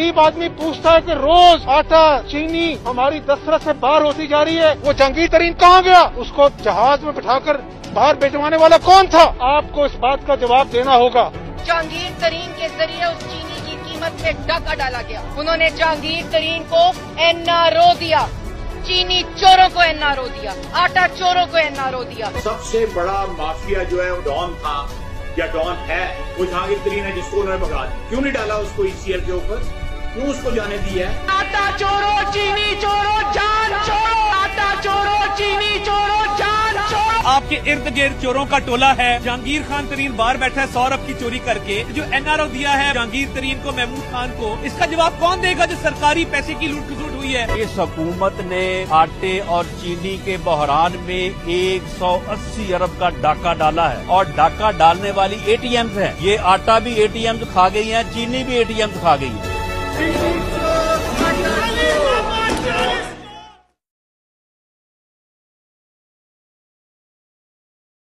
गरीब आदमी पूछता है कि रोज आटा चीनी हमारी दस्तरस से बाहर होती जा रही है। वो जंगीर तरीन कहाँ गया? उसको जहाज़ में बिठाकर बाहर भिजवाने वाला कौन था? आपको इस बात का जवाब देना होगा। जहांगीर तरीन के ज़रिए उस चीनी की कीमत में डाका डाला गया। उन्होंने जहांगीर तरीन को एनआरओ दिया। चीनी चोरों को एनआरओ दिया। आटा चोरों को एनआरओ दिया। सबसे बड़ा माफिया जो है वो डॉन था या डॉन है वो जहांगीर तरीन है जिसको उन्होंने भगा दिया क्यों नहीं डाला उसको ईसीएल के ऊपर? क्यों उसको जाने दिया है। आटा चोरो चीनी चोरो जान छोड़ो आटा चोरो चीनी चोरो जान छोड़ो आपके इर्द गिर्द चोरों का टोला है। जहांगीर खान तरीन बाहर बैठा है सौ अरब की चोरी करके। जो एनआरओ दिया है जहांगीर तरीन को महमूद खान को। इसका जवाब कौन देगा जो सरकारी पैसे की लूट खसुट हुई है? इस हुकूमत ने आटे और चीनी के बहरान में 180 अरब का डाका डाला है और डाका डालने वाली एटीएम है। ये आटा भी एटीएम खा गई है चीनी भी एटीएम खा गई है। Thank you.